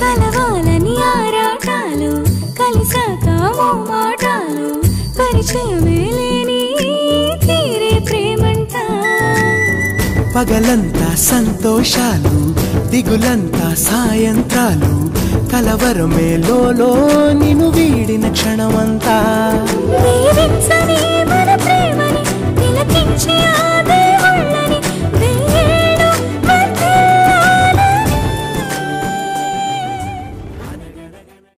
కలవాలని ఆరాటాలు కలిసాక మాటాలు పరిచయమే లేని తీరే ప్రేమంట. పగలంతా సంతోషాలు దిగులంతా సాయంత్రాలు కలవరమే లో నిన్ను వీడిన క్షణమంతా.